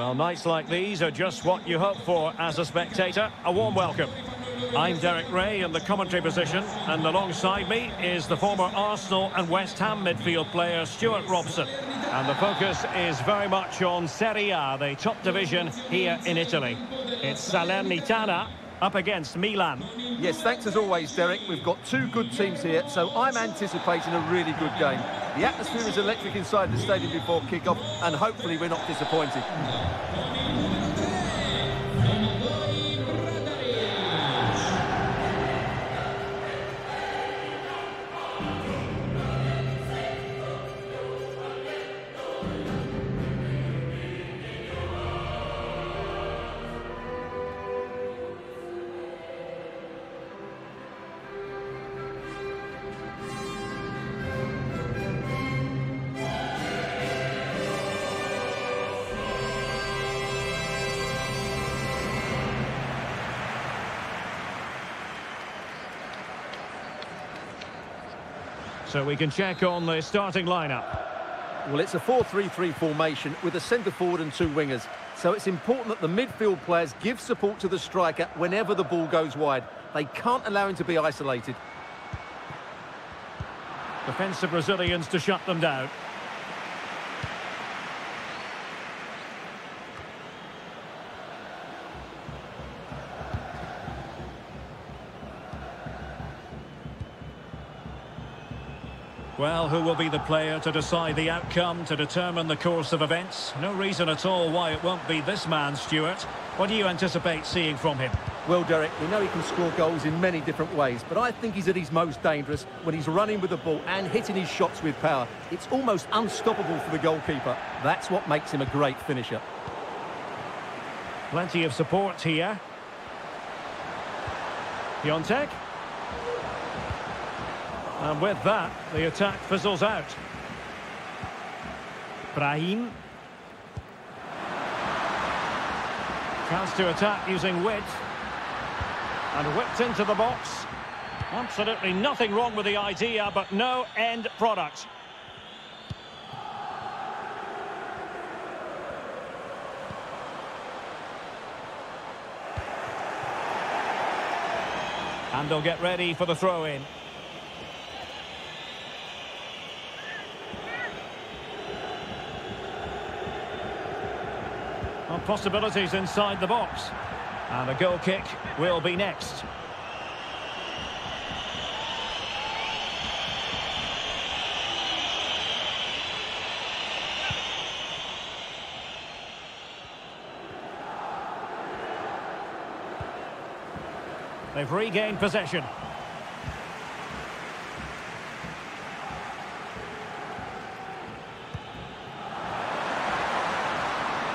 Well, nights like these are just what you hope for as a spectator. A warm welcome. I'm Derek Ray in the commentary position, and alongside me is the former Arsenal and West Ham midfield player Stewart Robson. And the focus is very much on Serie A, the top division here in Italy. It's Salernitana up against Milan. Yes, thanks as always, Derek. We've got two good teams here, so I'm anticipating a really good game. The atmosphere is electric inside the stadium before kick-off, and hopefully we're not disappointed. So we can check on the starting lineup. Well, it's a 4-3-3 formation with a centre forward and two wingers. So it's important that the midfield players give support to the striker whenever the ball goes wide. They can't allow him to be isolated. Defensive Brazilians to shut them down. Well, who will be the player to decide the outcome, to determine the course of events? No reason at all why it won't be this man, Stewart. What do you anticipate seeing from him? Well, Derek, we know he can score goals in many different ways, but I think he's at his most dangerous when he's running with the ball and hitting his shots with power. It's almost unstoppable for the goalkeeper. That's what makes him a great finisher. Plenty of support here. Piatek. And with that, the attack fizzles out. Brahim. Chance to attack using width. And whipped into the box. Absolutely nothing wrong with the idea, but no end product. And they'll get ready for the throw-in. Possibilities inside the box. And a goal kick will be next. They've regained possession.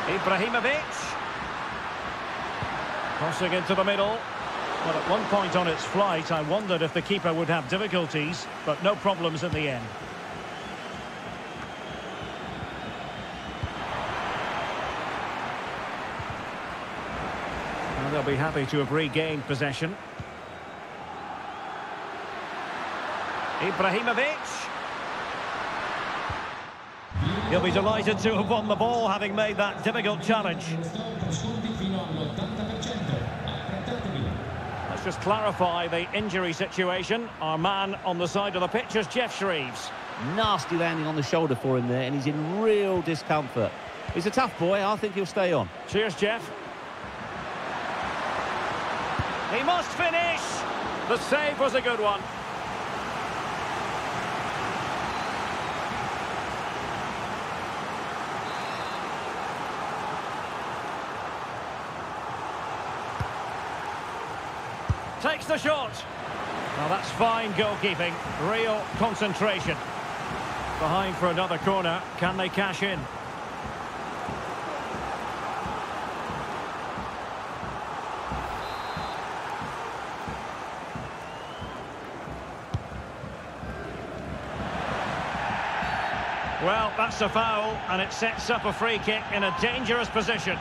Ibrahimovic. Crossing into the middle. Well, at one point on its flight, I wondered if the keeper would have difficulties, but no problems in the end. And they'll be happy to have regained possession. Ibrahimovic. He'll be delighted to have won the ball, having made that difficult challenge. Let's just clarify the injury situation. Our man on the side of the pitch is Geoff Shreeves. Nasty landing on the shoulder for him there, and he's in real discomfort. He's a tough boy. I think he'll stay on. Cheers, Jeff. He must finish. The save was a good one. Takes the shot. Well, that's fine goalkeeping. Real concentration. Behind for another corner. Can they cash in? Well, that's a foul, and it sets up a free kick in a dangerous position.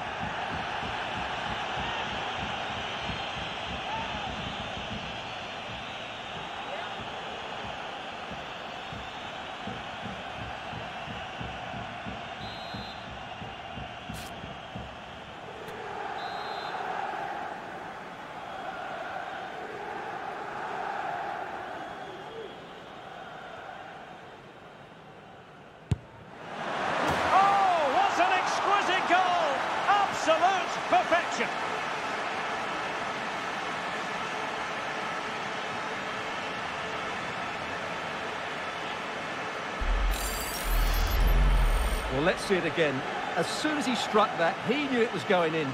Well, let's see it again. As soon as he struck that, he knew it was going in.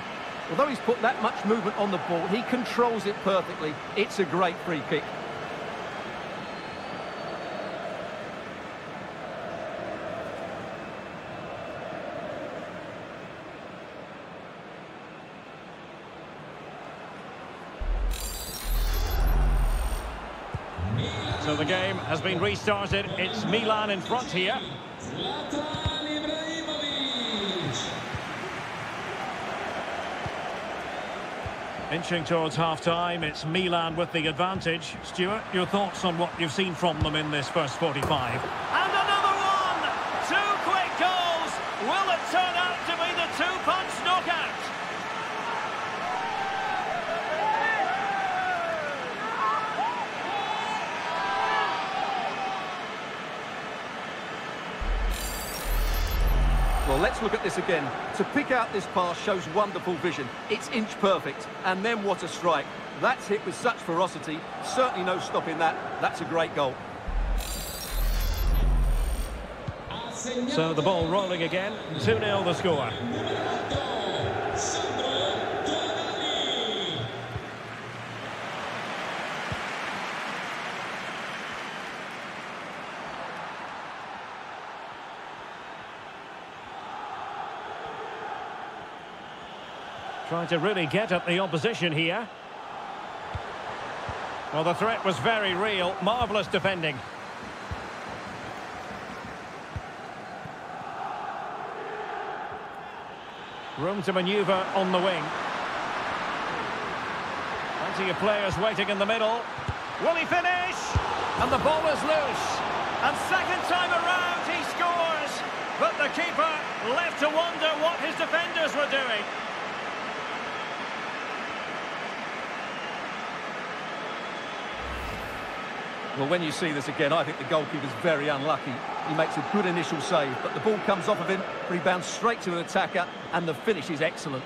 Although he's put that much movement on the ball, he controls it perfectly. It's a great free kick. So the game has been restarted. It's Milan in front here. Inching towards half-time, it's Milan with the advantage. Stewart, your thoughts on what you've seen from them in this first 45? And another one! Two quick goals! Will it turn out to be the two-punch knockout? Well, let's look at this again. To pick out this pass shows wonderful vision. It's inch perfect. And then what a strike. That's hit with such ferocity. Certainly no stopping that. That's a great goal. So the ball rolling again. 2-0 the score. Trying to really get at the opposition here. Well, the threat was very real. Marvellous defending. Room to manoeuvre on the wing. Plenty of players waiting in the middle. Will he finish? And the ball is loose. And second time around he scores. But the keeper left to wonder what his defenders were doing. Well, when you see this again, I think the goalkeeper's very unlucky. He makes a good initial save, but the ball comes off of him, rebounds straight to an attacker, and the finish is excellent.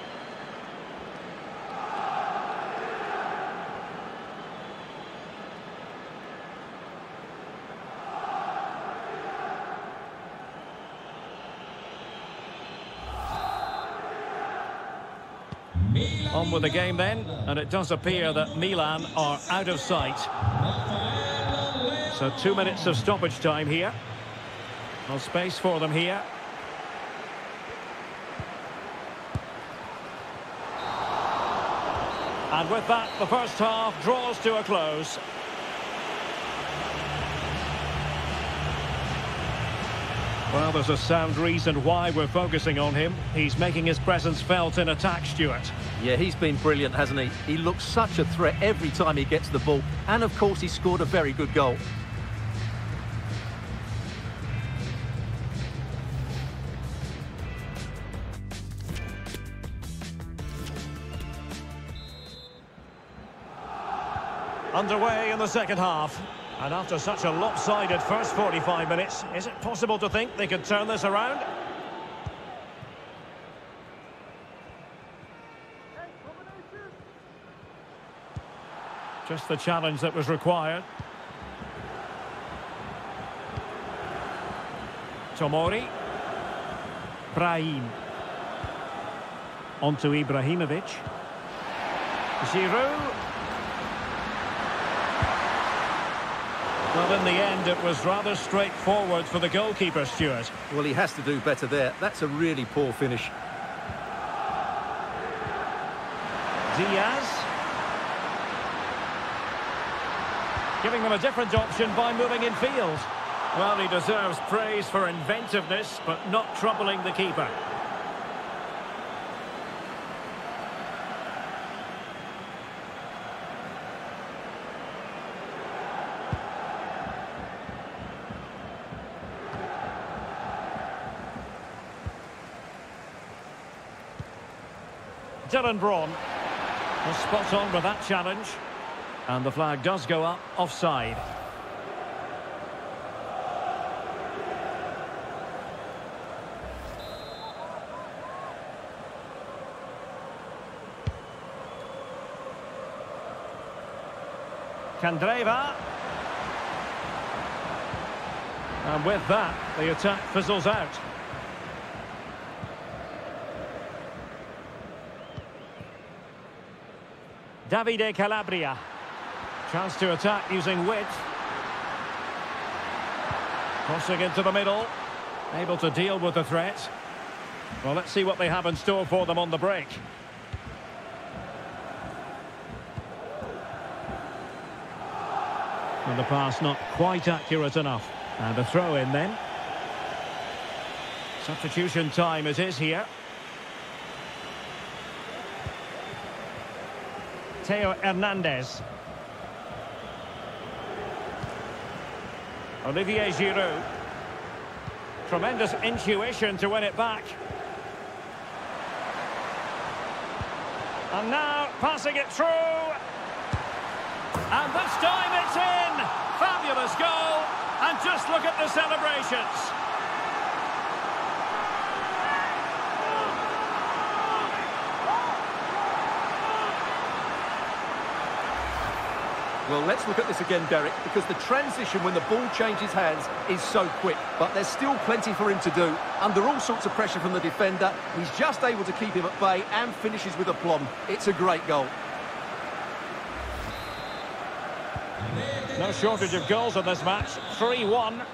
On with the game then, and it does appear that Milan are out of sight. So two minutes of stoppage time here. No space for them here. And with that, the first half draws to a close. Well, there's a sound reason why we're focusing on him. He's making his presence felt in attack, Stewart. Yeah, he's been brilliant, hasn't he? He looks such a threat every time he gets the ball. And, of course, he scored a very good goal. Underway in the second half. And after such a lopsided first 45 minutes, is it possible to think they could turn this around? Just the challenge that was required. Tomori. Brahim. On to Ibrahimovic. Giroud. Well, in the end, it was rather straightforward for the goalkeeper, Stewart. Well, he has to do better there. That's a really poor finish. Diaz. Giving them a different option by moving in field. Well, he deserves praise for inventiveness, but not troubling the keeper. Dylan Bronn was spot on with that challenge. And the flag does go up offside. Candreva. And with that, the attack fizzles out. Davide Calabria. Chance to attack using width. Crossing into the middle. Able to deal with the threat. Well, let's see what they have in store for them on the break. And the pass not quite accurate enough. And a throw in then. Substitution time it is here. Theo Hernandez. Olivier Giroud. Tremendous intuition to win it back. And now passing it through. And this time it's in. Fabulous goal. And just look at the celebrations. Well, let's look at this again, Derek, because the transition when the ball changes hands is so quick. But there's still plenty for him to do. Under all sorts of pressure from the defender, he's just able to keep him at bay and finishes with aplomb. It's a great goal. No shortage of goals in this match. 3-1.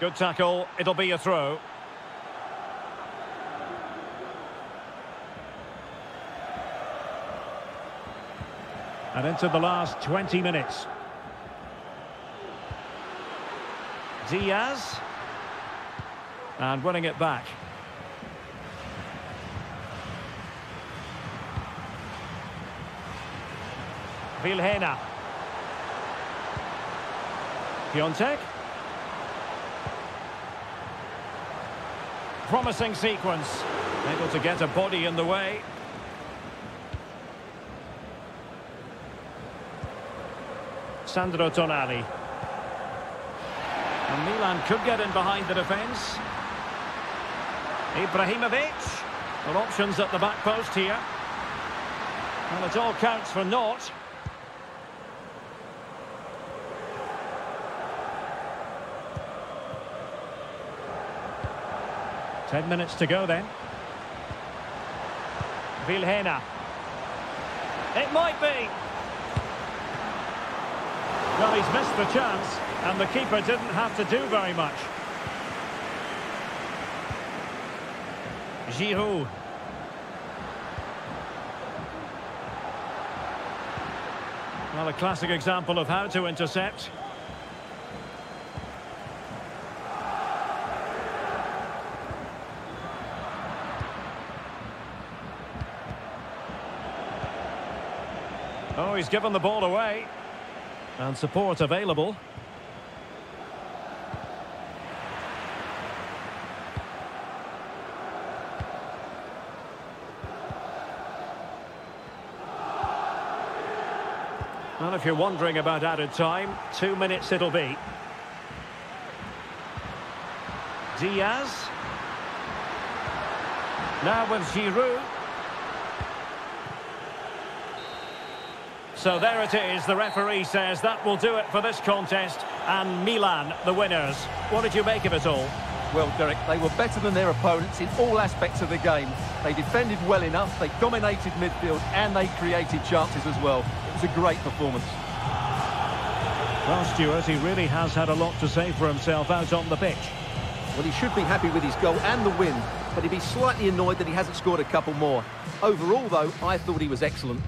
Good tackle. It'll be a throw. And into the last 20 minutes. Diaz. And winning it back. Vilhena. Piatek. Promising sequence. Able to get a body in the way. Sandro Tonali. And Milan could get in behind the defence. Ibrahimovic. Well, options at the back post here. Well, it all counts for naught. Ten minutes to go then. Vilhena. It might be. Well, he's missed the chance, and the keeper didn't have to do very much. Giroud. Well, a classic example of how to intercept. Oh, he's given the ball away. And support available. Well, if you're wondering about added time, two minutes it'll be. Diaz. Now with Giroud. So there it is. The referee says that will do it for this contest. And Milan, the winners. What did you make of it all? Well, Derek, they were better than their opponents in all aspects of the game. They defended well enough, they dominated midfield, and they created chances as well. It was a great performance. Well, Stewart, he really has had a lot to say for himself out on the pitch. Well, he should be happy with his goal and the win, but he'd be slightly annoyed that he hasn't scored a couple more. Overall, though, I thought he was excellent.